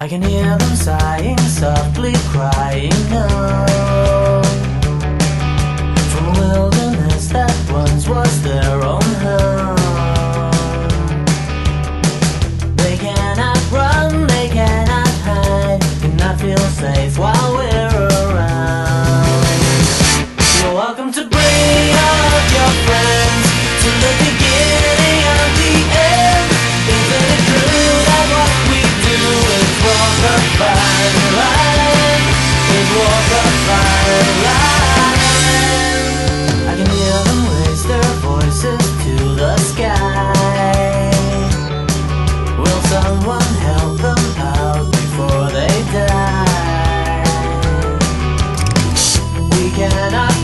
I can hear them sighing, softly crying now From a wilderness that once was their own home. They cannot run, they cannot hide Cannot feel safe while we're around. You're welcome to bring of your friends To the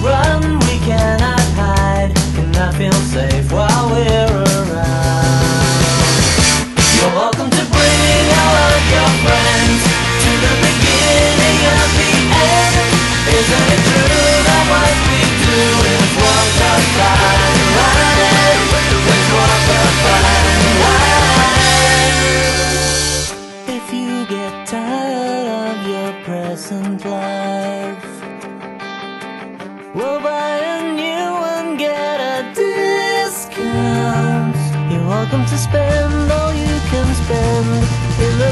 run, we cannot hide, cannot feel safe while we're around. You're welcome to bring all of your friends to the beginning of the end. Isn't it true that what we do is walk the fine line? Is walk the fine line. If you get tired of your present life. We'll buy a new and get a discount. You're welcome to spend all you can spend in the